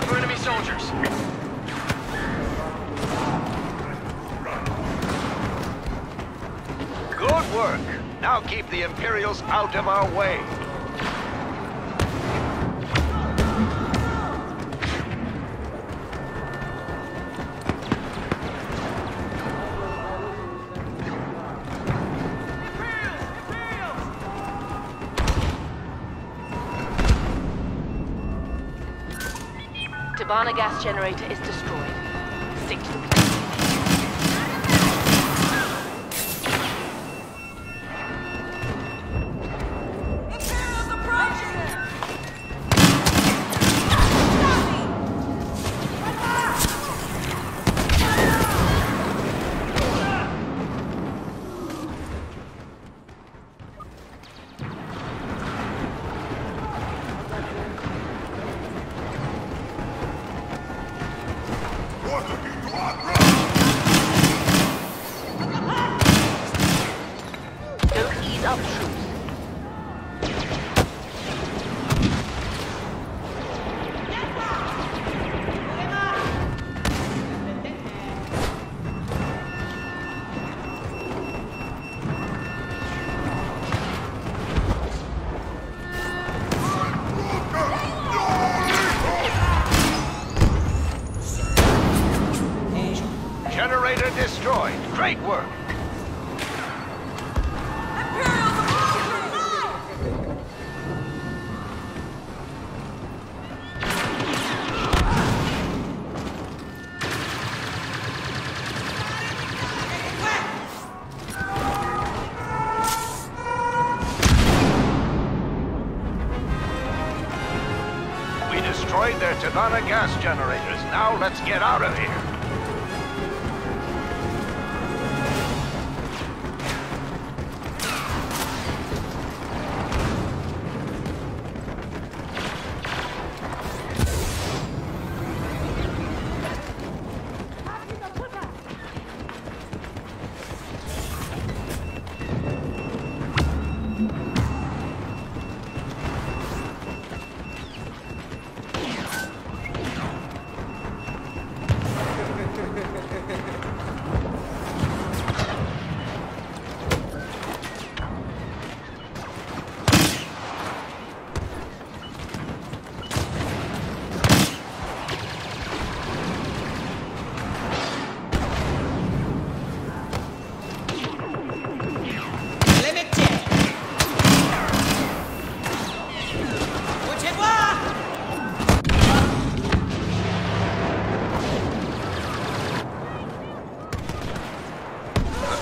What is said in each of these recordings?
out for enemy soldiers. Good work. Now keep the Imperials out of our way. Tibanna gas generator is destroyed. Don't ease destroyed their Tibanna gas generators. Now let's get out of here.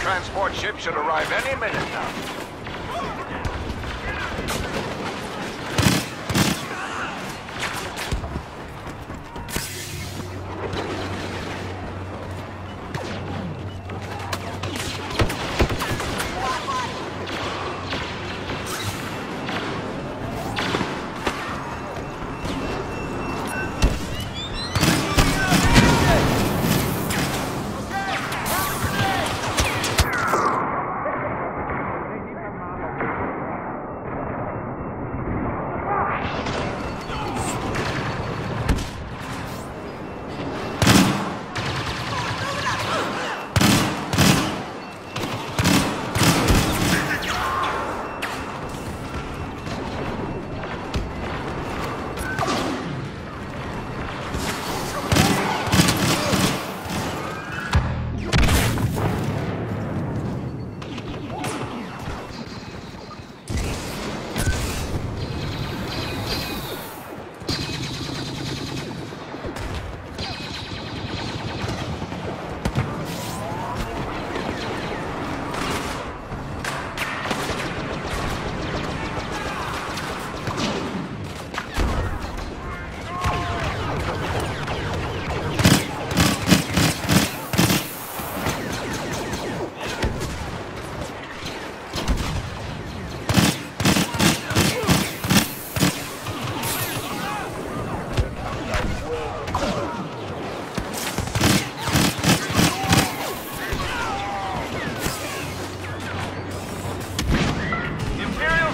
Transport ship should arrive any minute now.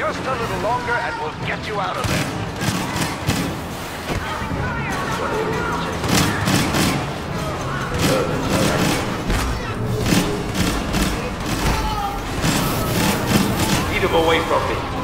just a little longer and we'll get you out of there. Lead him away from me.